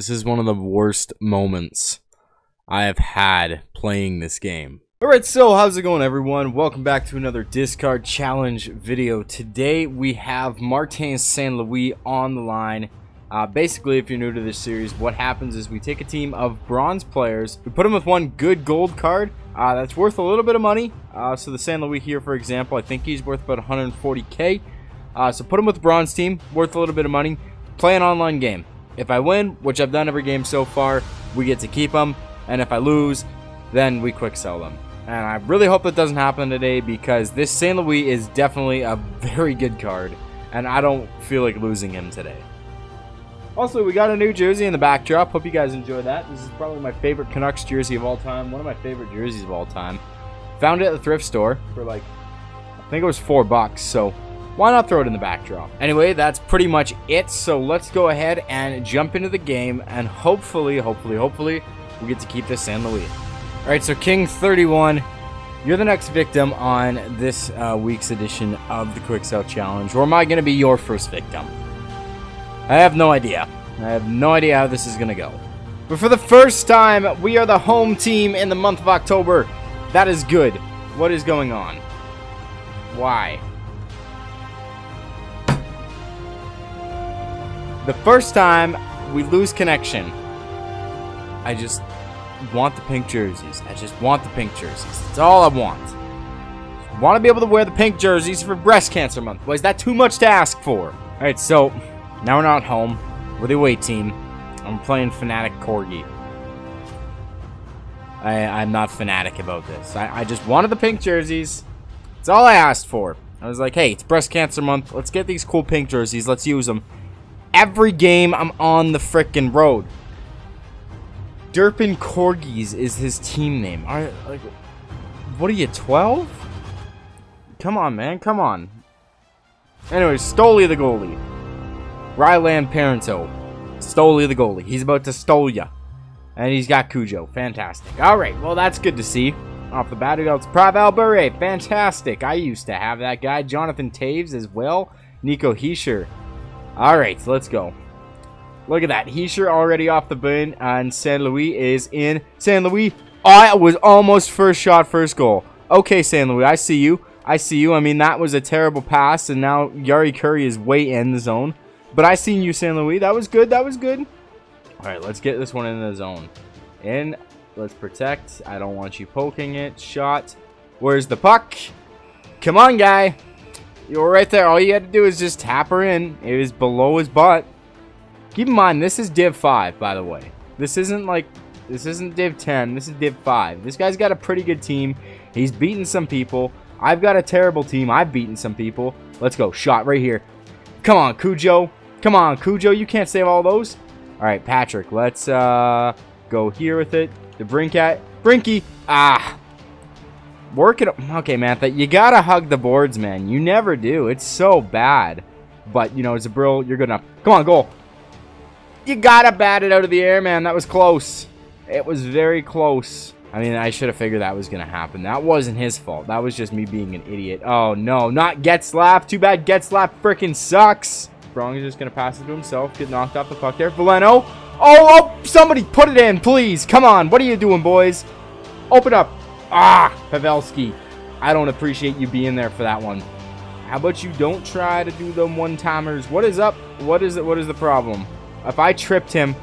This is one of the worst moments I have had playing this game. Alright, so how's it going everyone? Welcome back to another Discard Challenge video. Today we have Martin St. Louis on the line. Uh, basically, if you're new to this series, what happens is we take a team of bronze players, we put them with one good gold card uh, that's worth a little bit of money. Uh, so the St. Louis here, for example, I think he's worth about 140k. Uh, so put him with bronze team, worth a little bit of money. Play an online game. If I win, which I've done every game so far, we get to keep them. And if I lose, then we quick sell them. And I really hope that doesn't happen today because this St. Louis is definitely a very good card. And I don't feel like losing him today. Also, we got a new jersey in the backdrop. Hope you guys enjoy that. This is probably my favorite Canucks jersey of all time. One of my favorite jerseys of all time. Found it at the thrift store for like, I think it was four bucks. So why not throw it in the backdrop? Anyway, that's pretty much it. So let's go ahead and jump into the game. And hopefully, hopefully, hopefully, we get to keep this St. Louis. All right, so King 31, you're the next victim on this uh, week's edition of the Quick Sell Challenge. Or am I going to be your first victim? I have no idea. I have no idea how this is going to go. But for the first time, we are the home team in the month of October. That is good. What is going on? Why? The first time, we lose connection. I just want the pink jerseys. I just want the pink jerseys. That's all I want. Just want to be able to wear the pink jerseys for breast cancer month. Is that too much to ask for? Alright, so now we're not home. We're the away team. I'm playing Fnatic Corgi. I, I'm not fanatic about this. I, I just wanted the pink jerseys. That's all I asked for. I was like, hey, it's breast cancer month. Let's get these cool pink jerseys. Let's use them. Every game, I'm on the frickin' road. Derpin Corgis is his team name. Are, like, what are you, 12? Come on, man. Come on. Anyway, Stoli the goalie. Ryland Parento. Stoli the goalie. He's about to stole ya. And he's got Cujo. Fantastic. Alright, well that's good to see. Off the bat, we got Pavel Bure. Fantastic. I used to have that guy. Jonathan Toews as well. Nico Hischier. Alright, let's go. Look at that. Hischier already off the bin. And St. Louis is in. St. Louis. I was almost first shot, first goal. Okay, St. Louis. I see you. I see you. I mean, that was a terrible pass. And now Jari Kurri is way in the zone. But I seen you, St. Louis. That was good. That was good. All right, let's get this one in the zone. In. Let's protect. I don't want you poking it. Shot. Where's the puck? Come on, guy. You were right there. All you had to do is just tap her in. It was below his butt. Keep in mind, this is Div 5, by the way. This isn't like... This isn't Div 10. This is Div 5. This guy's got a pretty good team. He's beaten some people. I've got a terrible team. I've beaten some people. Let's go. Shot right here. Come on, Cujo. Come on, Cujo, you can't save all those. All right, Patrick, let's uh, go here with it. DeBrincat. Brinky. Ah. Work it. Okay, Mantha, you got to hug the boards, man. You never do. It's so bad. But, you know, Zabril, you're good enough. Come on, goal. You got to bat it out of the air, man. That was close. It was very close. I mean, I should have figured that was going to happen. That wasn't his fault. That was just me being an idiot. Oh, no. Not Getzlaf. Too bad Getzlaf freaking sucks. Strome is just going to pass it to himself. Get knocked off the puck there. Veleno. Oh, oh, somebody put it in, please. Come on. What are you doing, boys? Open up. Ah, Pavelski. I don't appreciate you being there for that one. How about you don't try to do them one-timers? What is up? What is it? What is the problem? If I tripped him...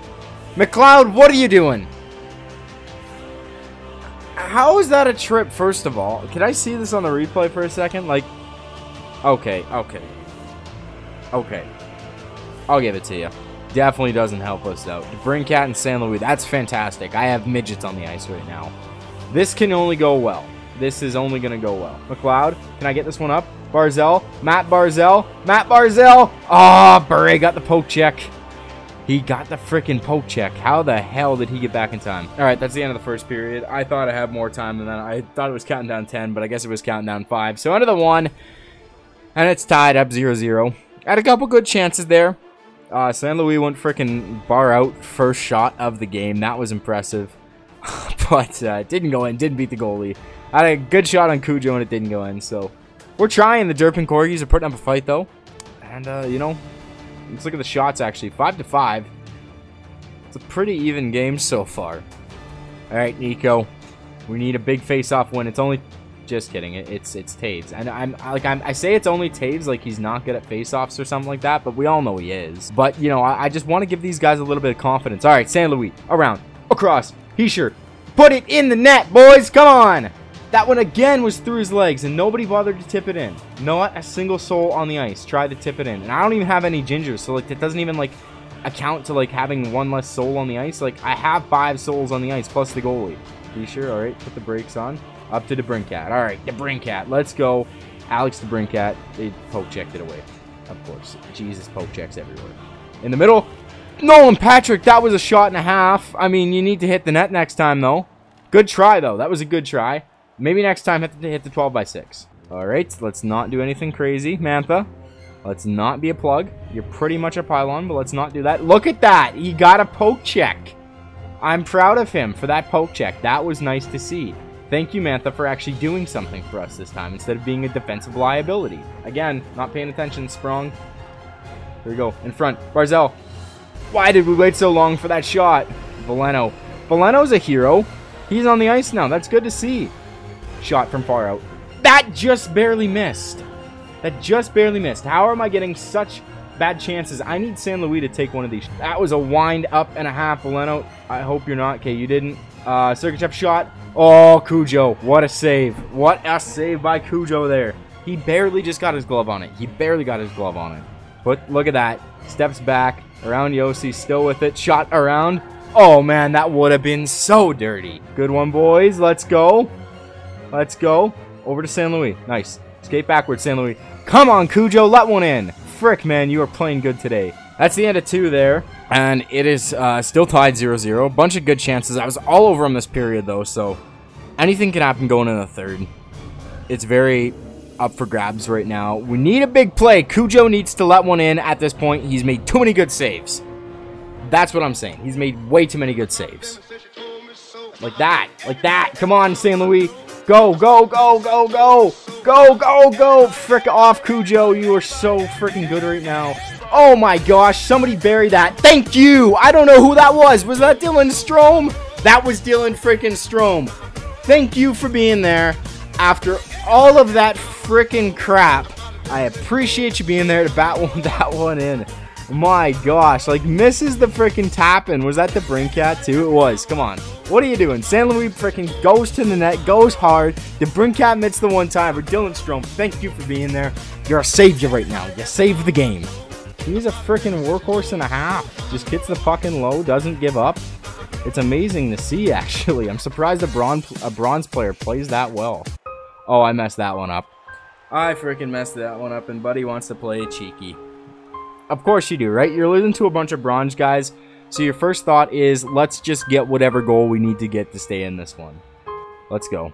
McLeod, what are you doing? How is that a trip, first of all? Can I see this on the replay for a second? Like, okay, okay. Okay. I'll give it to you. Definitely doesn't help us, though. Brinkat and St. Louis, that's fantastic. I have midgets on the ice right now. This can only go well. This is only going to go well. McLeod, can I get this one up? Barzal, Matt Barzal, Matt Barzal. Oh, Bure got the poke check. He got the freaking poke check. How the hell did he get back in time? All right, that's the end of the first period. I thought I had more time than that. I thought it was counting down 10, but I guess it was counting down 5. So, under the 1, and it's tied up 0-0. Had a couple good chances there. Uh, St. Louis went freaking bar out first shot of the game. That was impressive. but uh, it didn't go in. Didn't beat the goalie. I had a good shot on Cujo and it didn't go in. So we're trying. The Derpin Corgis are putting up a fight though. And, uh, you know, let's look at the shots actually. 5 to 5. It's a pretty even game so far. Alright, Nico. We need a big face-off win. It's only... Just kidding. It's it's Toews. And I'm like I'm, I say it's only Toews like he's not good at face-offs or something like that, but we all know he is. But, you know, I, I just want to give these guys a little bit of confidence. All right, St. Louis. Around. Across. Hischier. Put it in the net, boys. Come on. That one again was through his legs, and nobody bothered to tip it in. Not a single soul on the ice tried to tip it in. And I don't even have any gingers, so, like, it doesn't even, like, account to, like, having one less soul on the ice. Like, I have five souls on the ice, plus the goalie. Hischier, all right, put the brakes on. Up to DeBrincat. All right, DeBrincat. Let's go. Alex DeBrincat. They poke checked it away. Of course. Jesus, poke checks everywhere. In the middle. Nolan Patrick, that was a shot and a half. I mean, you need to hit the net next time, though. Good try, though. That was a good try. Maybe next time hit the, hit the 12 by 6. All right, let's not do anything crazy, Mantha. Let's not be a plug. You're pretty much a pylon, but let's not do that. Look at that. He got a poke check. I'm proud of him for that poke check. That was nice to see. Thank you, Mantha, for actually doing something for us this time instead of being a defensive liability. Again, not paying attention, sprung. Here we go, in front. Barzal. Why did we wait so long for that shot? Veleno. Veleno's a hero. He's on the ice now. That's good to see. Shot from far out. That just barely missed. That just barely missed. How am I getting such bad chances? I need St. Louis to take one of these. That was a wind up and a half, Veleno. I hope you're not. Okay, you didn't. Uh, Sergachev shot. Oh, Cujo. What a save. What a save by Cujo there. He barely just got his glove on it. He barely got his glove on it. But look at that. Steps back. Around Josi. Still with it. Shot around. Oh, man. That would have been so dirty. Good one, boys. Let's go. Let's go. Over to St. Louis. Nice. Skate backwards, St. Louis. Come on, Cujo. Let one in. Frick, man. You are playing good today. That's the end of two there. And it is uh, still tied 0-0. Bunch of good chances. I was all over him this period, though, so anything can happen going in the third. It's very up for grabs right now. We need a big play. Cujo needs to let one in at this point. He's made too many good saves. That's what I'm saying. He's made way too many good saves. Like that. Like that. Come on, St. Louis. Go, go, go, go, go. Go, go, go. Frick off, Cujo. You are so freaking good right now. Oh my gosh, somebody bury that. Thank you. I don't know who that was. Was that Dylan Strome? That was Dylan freaking Strome. Thank you for being there. After all of that freaking crap, I appreciate you being there to bat one, that one in. My gosh, like misses the freaking tapping. Was that DeBrincat too? It was. Come on. What are you doing? St. Louis freaking goes to the net, goes hard. DeBrincat mits the one time. Or Dylan Strome, thank you for being there. You're a savior right now. You saved the game. He's a freaking workhorse and a half. Just hits the fucking low, doesn't give up. It's amazing to see, actually. I'm surprised a bronze, a bronze player plays that well. Oh, I messed that one up. I freaking messed that one up, and Buddy wants to play cheeky. Of course you do, right? You're losing to a bunch of bronze guys, so your first thought is, let's just get whatever goal we need to get to stay in this one. Let's go.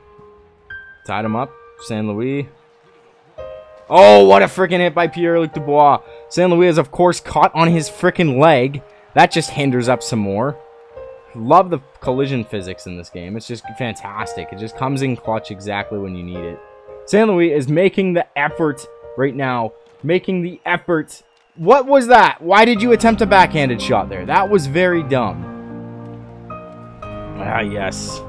Tied him up. St. Louis. Oh, what a freaking hit by Pierre-Luc Dubois. St. Louis is, of course, caught on his freaking leg. That just hinders up some more. Love the collision physics in this game. It's just fantastic. It just comes in clutch exactly when you need it. St. Louis is making the effort right now. Making the effort. What was that? Why did you attempt a backhanded shot there? That was very dumb. Ah, yes.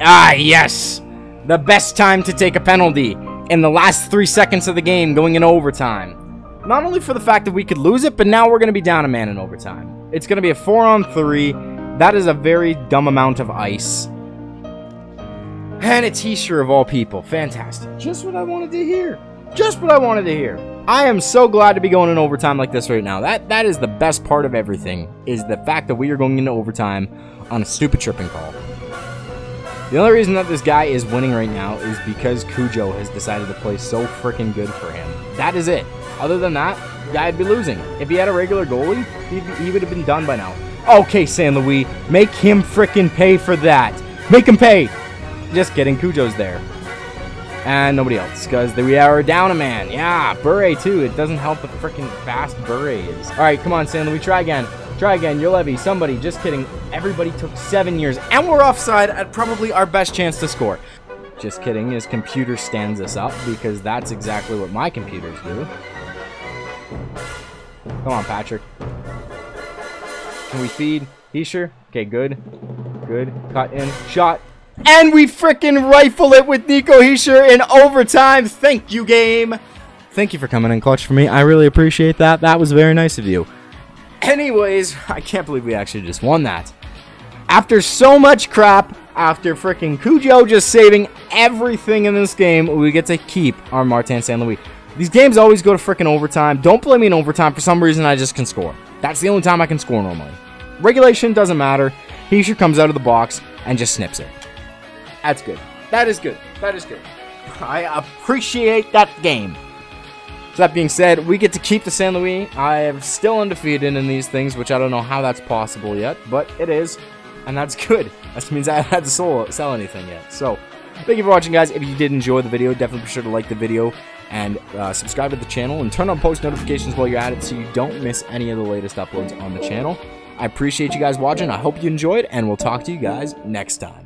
Ah, yes! The best time to take a penalty in the last three seconds of the game going in overtime. Not only for the fact that we could lose it, but now we're going to be down a man in overtime. It's going to be a four on three. That is a very dumb amount of ice. And a t-shirt of all people. Fantastic. Just what I wanted to hear. Just what I wanted to hear. I am so glad to be going in overtime like this right now. That That is the best part of everything, is the fact that we are going into overtime on a stupid tripping call. The only reason that this guy is winning right now is because Cujo has decided to play so freaking good for him. That is it. Other than that, would be losing. If he had a regular goalie, be, he would have been done by now. Okay, St. Louis, make him freaking pay for that. Make him pay. Just kidding, Cujo's there. And nobody else, because we are down a man. Yeah, Bure too. It doesn't help the freaking fast Bure is. All right, come on, St. Louis, try again. Try again, Juolevi, somebody, just kidding. Everybody took seven years, and we're offside at probably our best chance to score. Just kidding, his computer stands us up, because that's exactly what my computers do. Come on, Patrick. Can we feed? Hischier? Okay, good. Good. Cut in. Shot. And we freaking rifle it with Nico Hischier in overtime. Thank you, game. Thank you for coming in clutch for me. I really appreciate that. That was very nice of you. Anyways, I can't believe we actually just won that. After so much crap, after freaking Cujo just saving everything in this game, we get to keep our Martin St. Louis. These games always go to freaking overtime. Don't blame me in overtime. For some reason, I just can score. That's the only time I can score normally. Regulation doesn't matter. Hischier comes out of the box and just snips it. That's good. That is good. That is good. I appreciate that game. So that being said, we get to keep the St. Louis. I am still undefeated in these things, which I don't know how that's possible yet, but it is, and that's good. That means I haven't had to sell, sell anything yet. So, thank you for watching, guys. If you did enjoy the video, definitely be sure to like the video and uh, subscribe to the channel and turn on post notifications while you're at it so you don't miss any of the latest uploads on the channel. I appreciate you guys watching. I hope you enjoyed, and we'll talk to you guys next time.